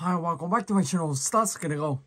Hi, welcome back to my channel, Stars gonna go.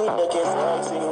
sweet bitches.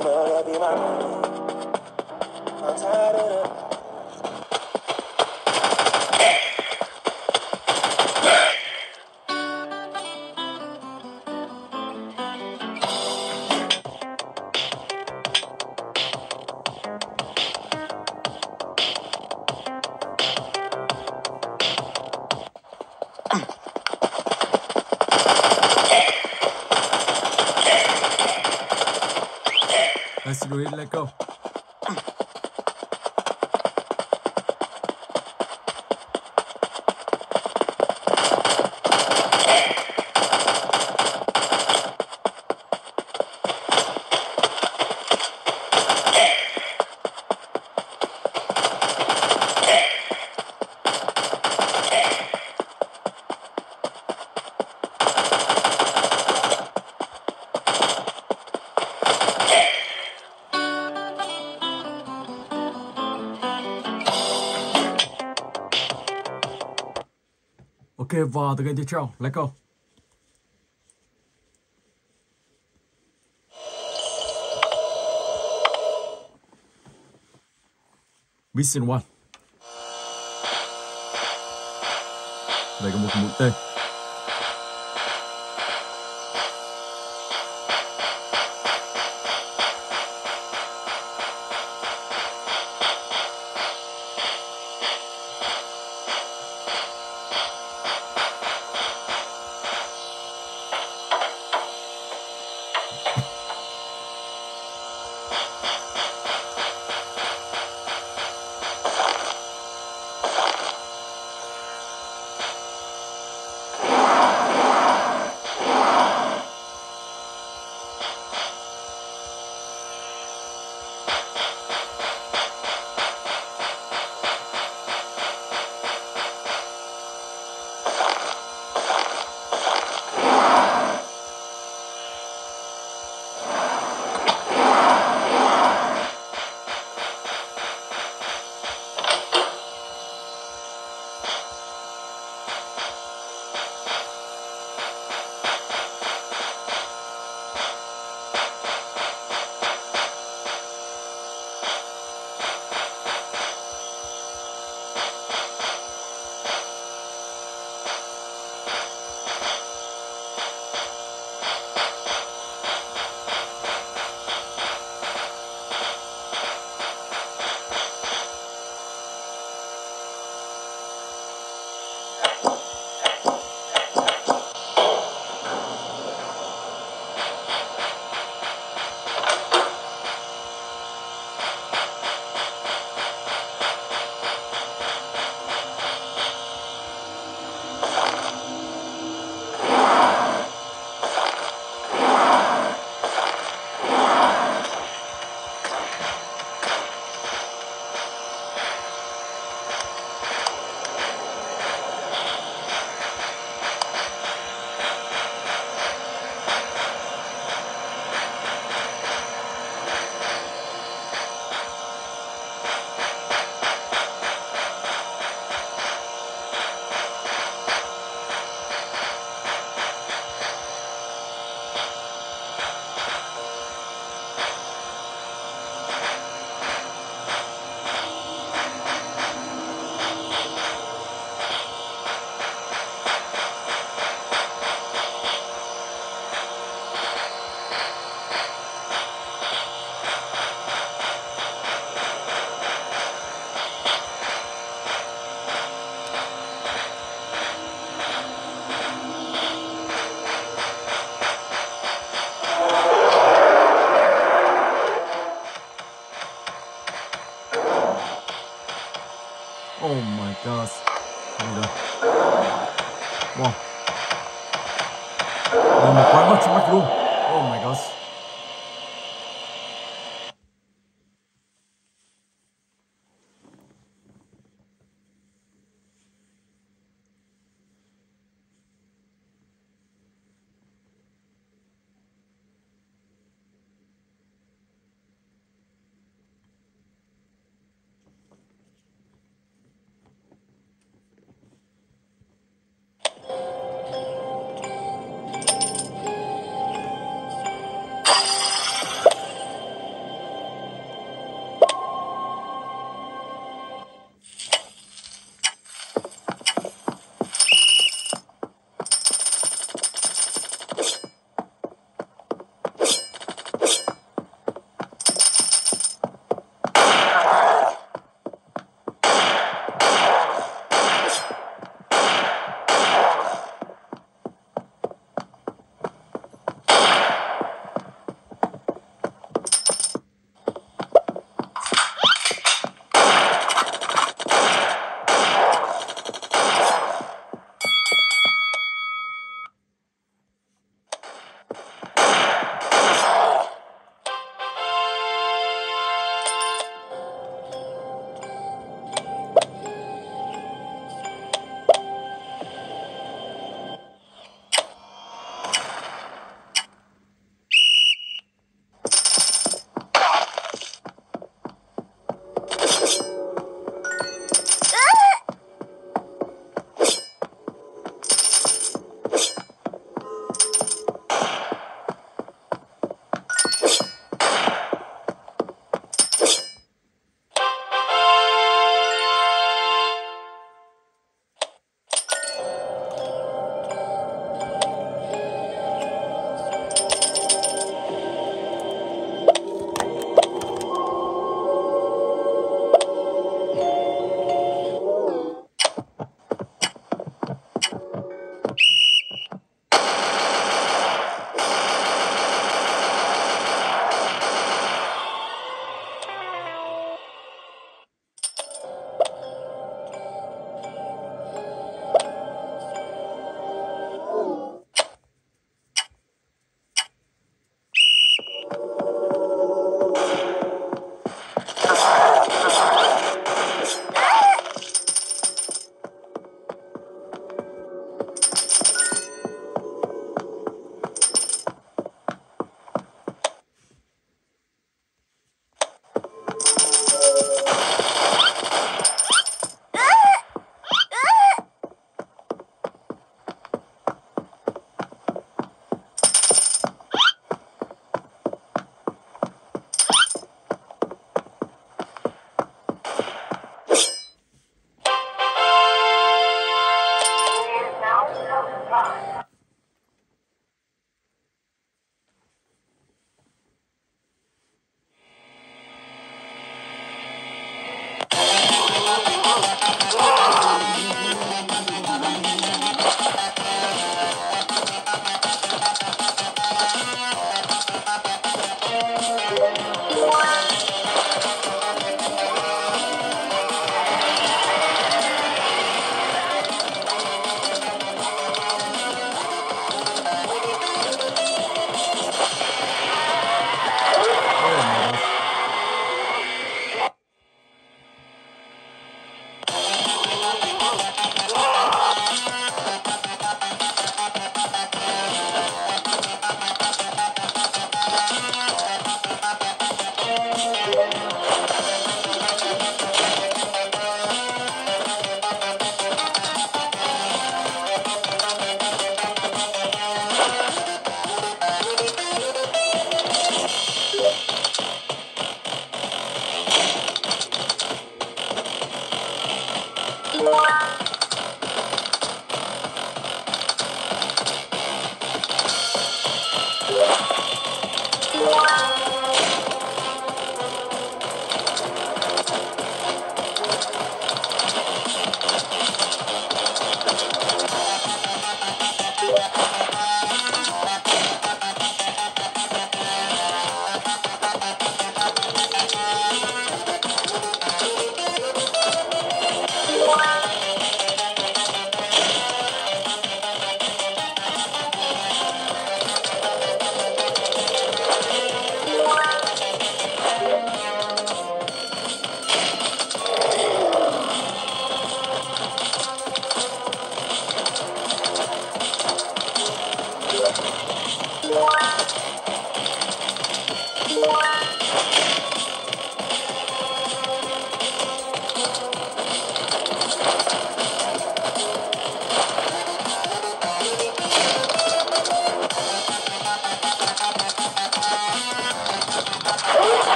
Ok, và từ cái tiếp theo, let go. Mission 1 Đây có một mũi tên. Oh my god. Đây rồi. Wow. Đây một quái mắt trong mắt luôn. Oh my god.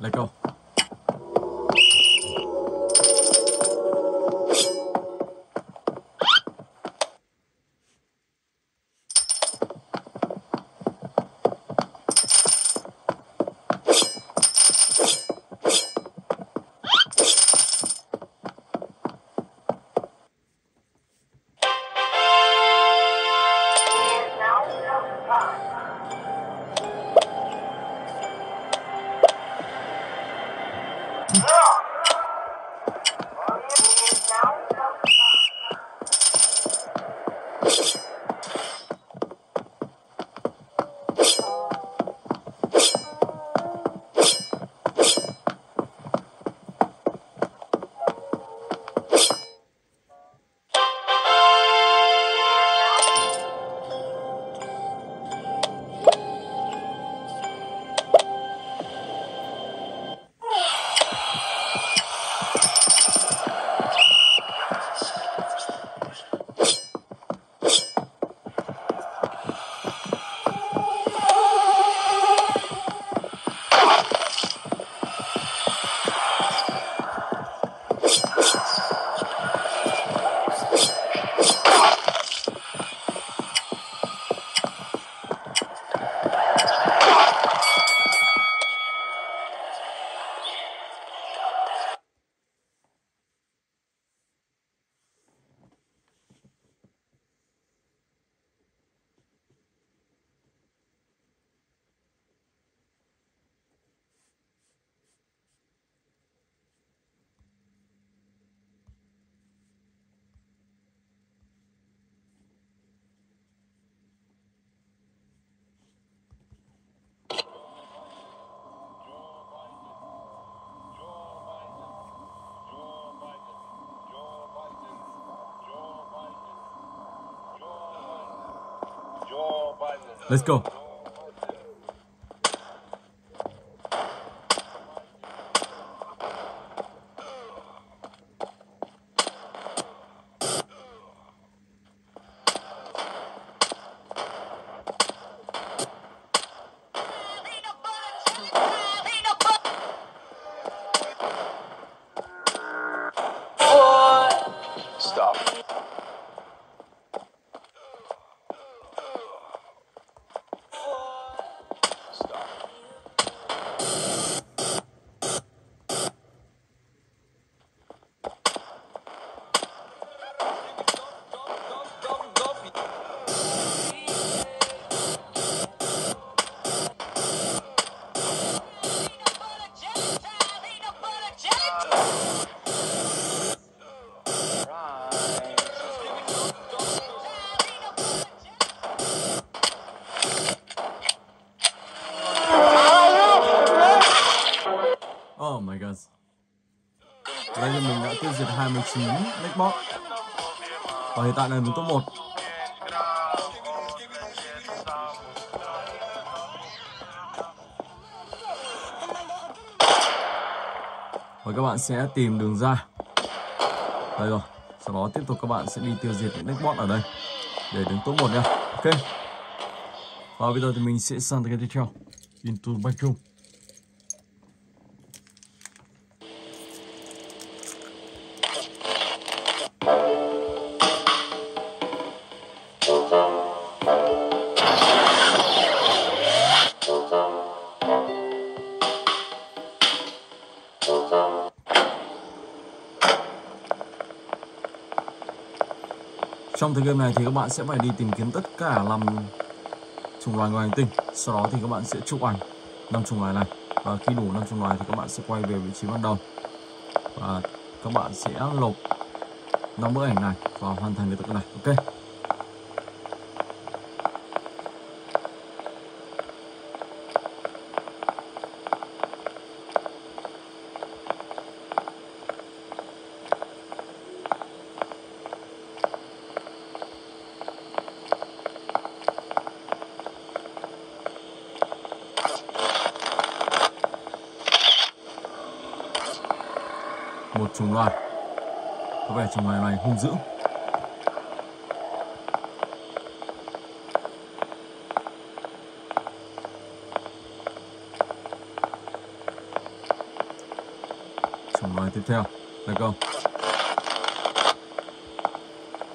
Let go. Let's go. Oh my god. Đây là mình đã tiêu diệt 29 Neckbot. Và hiện tại này mình top 1. Và các bạn sẽ tìm đường ra. Đây rồi. Sau đó tiếp tục các bạn sẽ đi tiêu diệt những Neckbot ở đây. Để đứng top 1 nha. Ok. Và bây giờ thì mình sẽ sang tới cái tiếp theo. Into the back game này thì các bạn sẽ phải đi tìm kiếm tất cả năm chủng loài ngoài hành tinh. Sau đó thì các bạn sẽ chụp ảnh năm chủng loài này. Và khi đủ năm chủng loài thì các bạn sẽ quay về vị trí ban đầu. Và các bạn sẽ lột năm bức ảnh này và hoàn thành được tất này. Ok. một chủng loài có vẻ chủng loài này hung dữ. Chủng loài tiếp theo. Là công.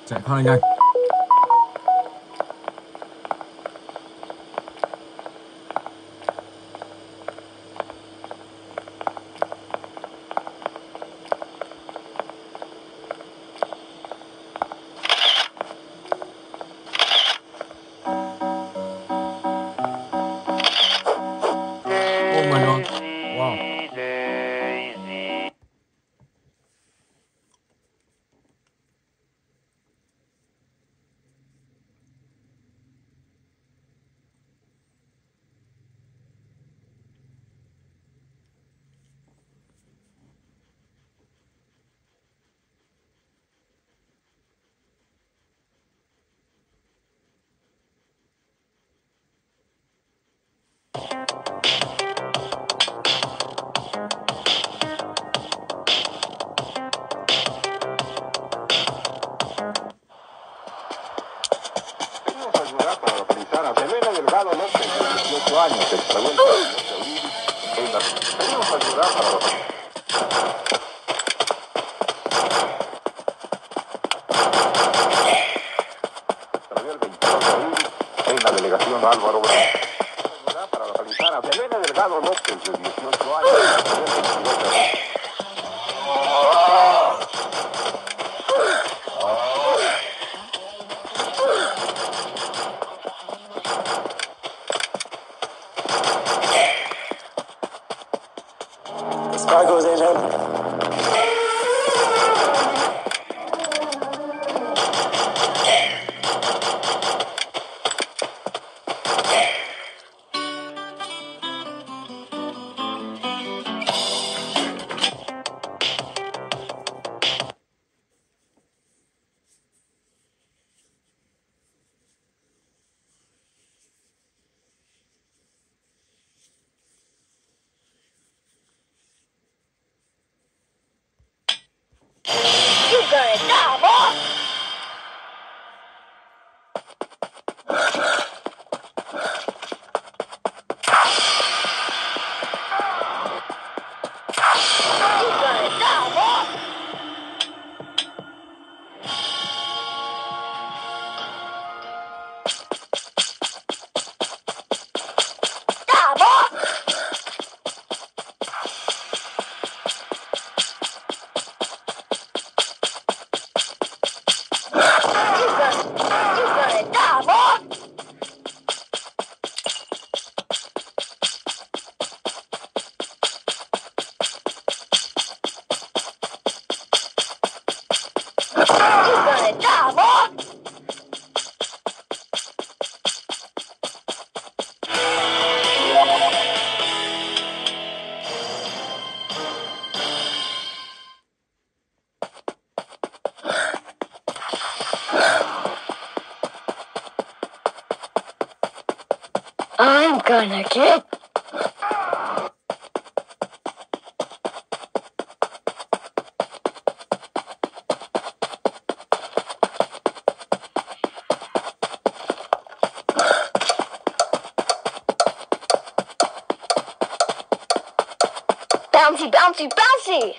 chạy khá là nhanh you bouncy, bouncy, bouncy.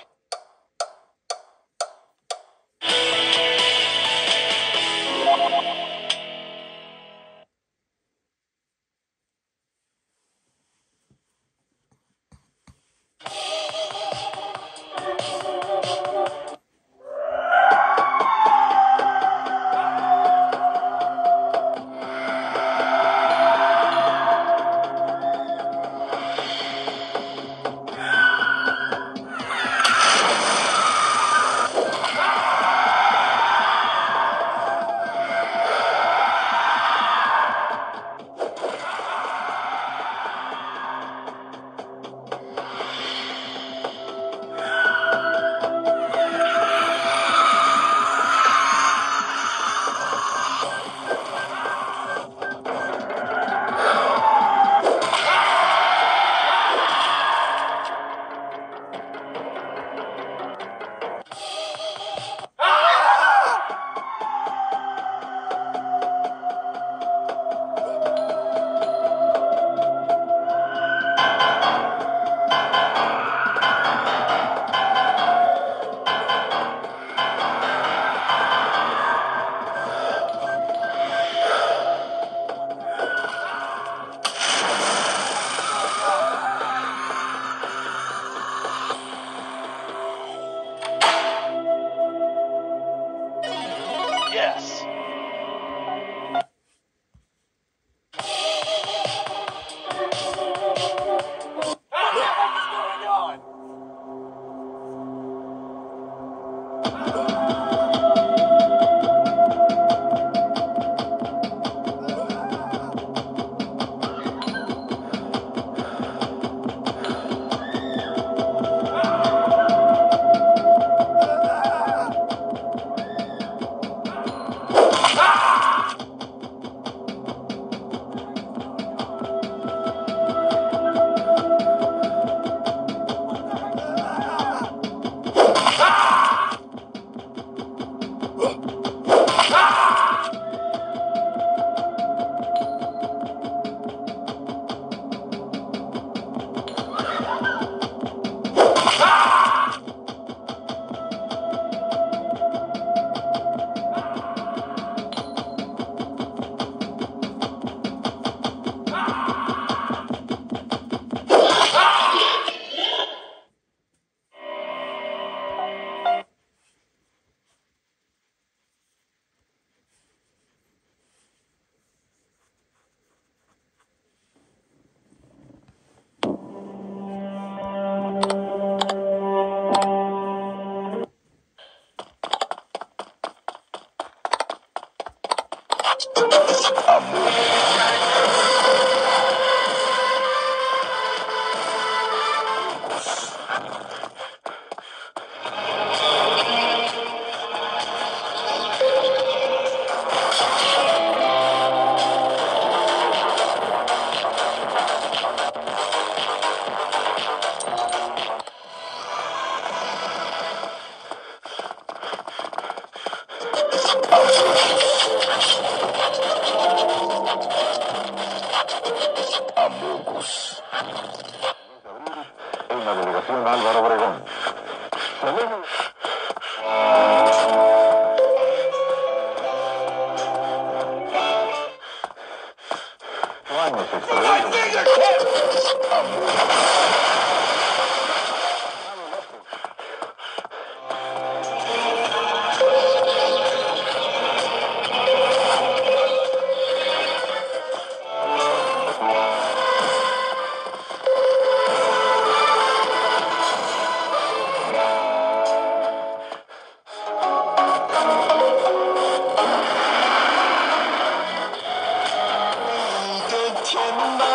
天哪。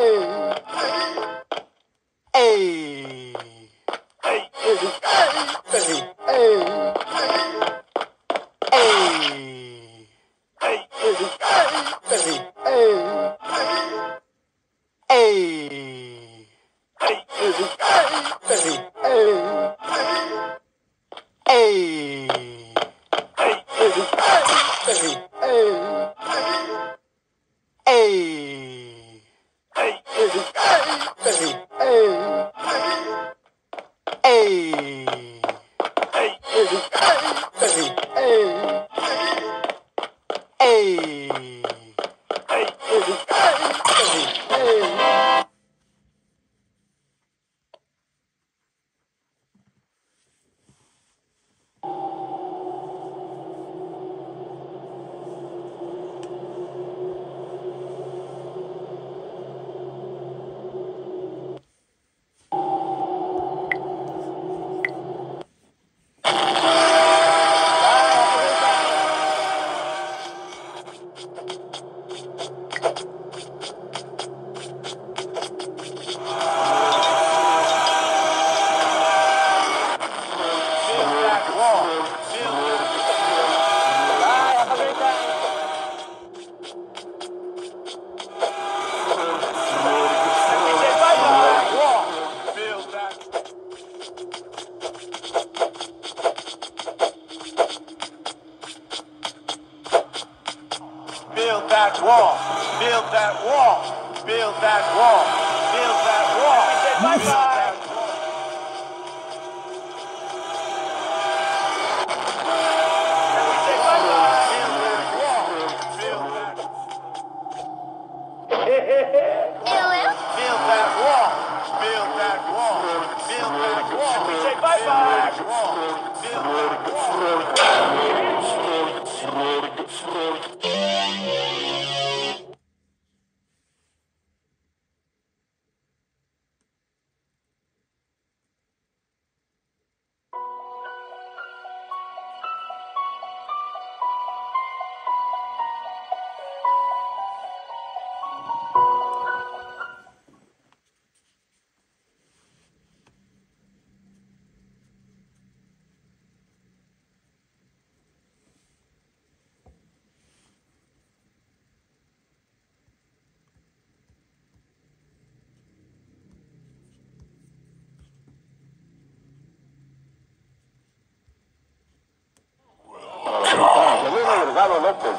Hey.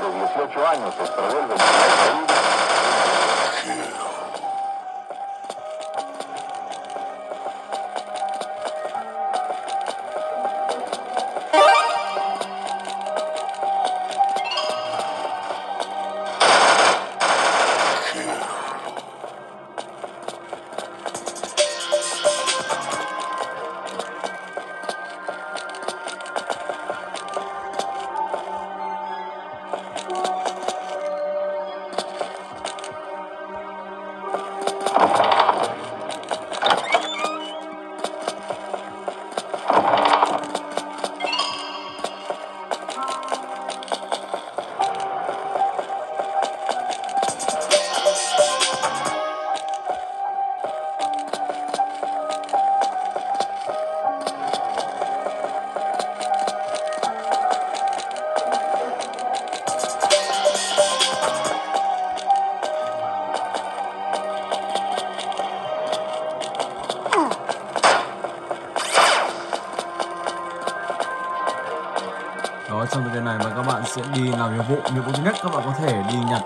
De 18 años, el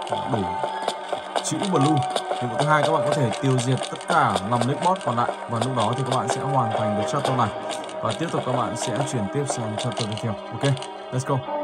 thể đi đủ chữ blue nhiệm vụ thứ hai, các bạn có thể tiêu diệt tất cả 5 nick bot còn lại. Và lúc đó thì các bạn sẽ hoàn thành được chapter này. Và tiếp tục các bạn sẽ chuyển tiếp sang chapter tiếp theo. Ok, let's go.